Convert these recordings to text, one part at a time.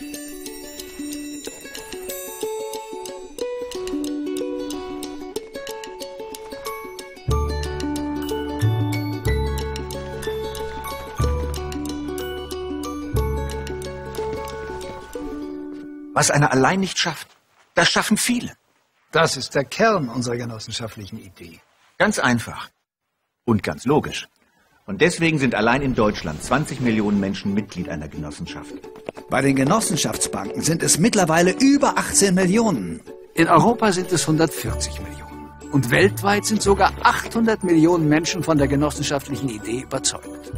Was einer allein nicht schafft, das schaffen viele. Das ist der Kern unserer genossenschaftlichen Idee. Ganz einfach. Und ganz logisch. Und deswegen sind allein in Deutschland 20 Millionen Menschen Mitglied einer Genossenschaft. Bei den Genossenschaftsbanken sind es mittlerweile über 18 Millionen. In Europa sind es 140 Millionen. Und weltweit sind sogar 800 Millionen Menschen von der genossenschaftlichen Idee überzeugt.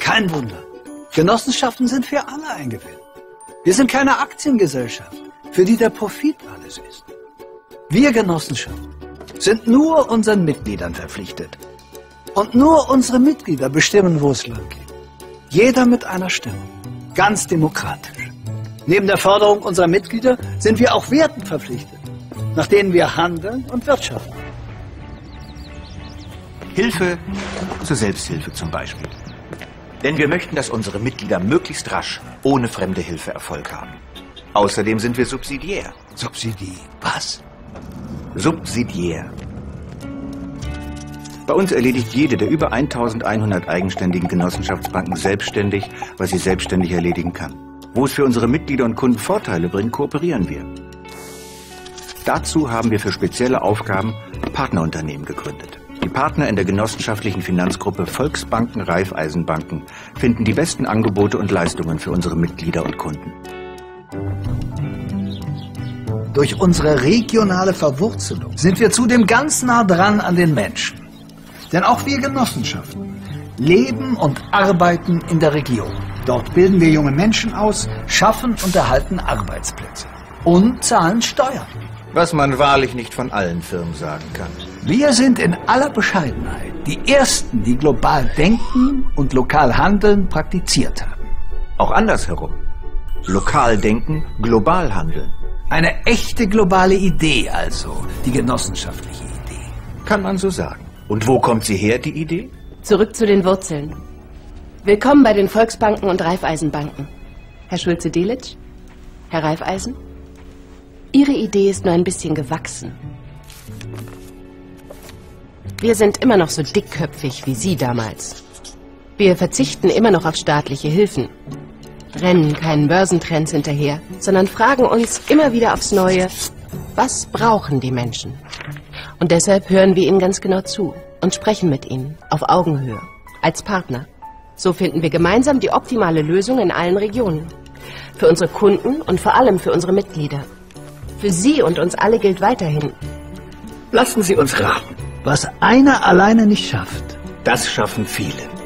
Kein Wunder. Genossenschaften sind für alle ein Gewinn. Wir sind keine Aktiengesellschaft, für die der Profit alles ist. Wir Genossenschaften sind nur unseren Mitgliedern verpflichtet. Und nur unsere Mitglieder bestimmen, wo es lang geht. Jeder mit einer Stimme. Ganz demokratisch. Neben der Forderung unserer Mitglieder sind wir auch Werten verpflichtet, nach denen wir handeln und wirtschaften. Hilfe zur Selbsthilfe zum Beispiel. Denn wir möchten, dass unsere Mitglieder möglichst rasch ohne fremde Hilfe Erfolg haben. Außerdem sind wir subsidiär. Subsidie. Was? Subsidiär. Bei uns erledigt jede der über 1100 eigenständigen Genossenschaftsbanken selbstständig, was sie selbstständig erledigen kann. Wo es für unsere Mitglieder und Kunden Vorteile bringt, kooperieren wir. Dazu haben wir für spezielle Aufgaben Partnerunternehmen gegründet. Die Partner in der genossenschaftlichen Finanzgruppe Volksbanken Raiffeisenbanken finden die besten Angebote und Leistungen für unsere Mitglieder und Kunden. Durch unsere regionale Verwurzelung sind wir zudem ganz nah dran an den Menschen. Denn auch wir Genossenschaften leben und arbeiten in der Region. Dort bilden wir junge Menschen aus, schaffen und erhalten Arbeitsplätze und zahlen Steuern. Was man wahrlich nicht von allen Firmen sagen kann. Wir sind in aller Bescheidenheit die Ersten, die global denken und lokal handeln praktiziert haben. Auch andersherum. Lokal denken, global handeln. Eine echte globale Idee also, die genossenschaftliche Idee. Kann man so sagen. Und wo kommt sie her, die Idee? Zurück zu den Wurzeln. Willkommen bei den Volksbanken und Raiffeisenbanken. Herr Schulze-Delitzsch? Herr Raiffeisen? Ihre Idee ist nur ein bisschen gewachsen. Wir sind immer noch so dickköpfig wie Sie damals. Wir verzichten immer noch auf staatliche Hilfen, rennen keinen Börsentrends hinterher, sondern fragen uns immer wieder aufs Neue, was brauchen die Menschen? Und deshalb hören wir ihnen ganz genau zu und sprechen mit ihnen auf Augenhöhe, als Partner. So finden wir gemeinsam die optimale Lösung in allen Regionen. Für unsere Kunden und vor allem für unsere Mitglieder. Für Sie und uns alle gilt weiterhin. Lassen Sie uns raten. Was einer alleine nicht schafft, Das schaffen viele.